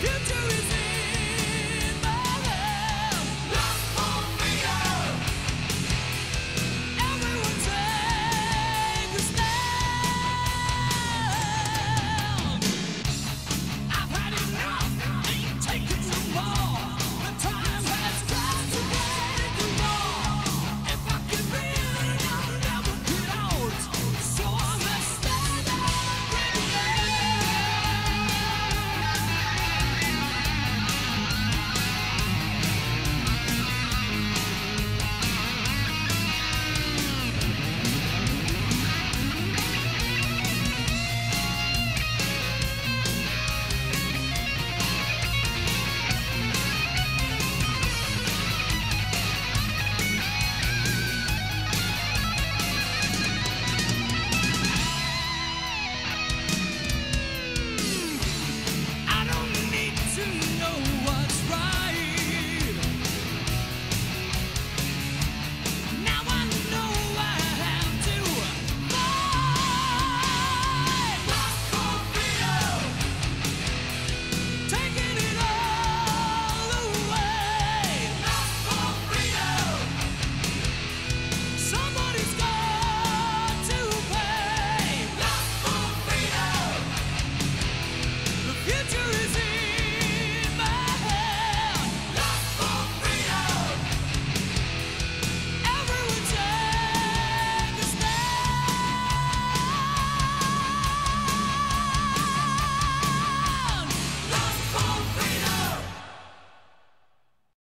future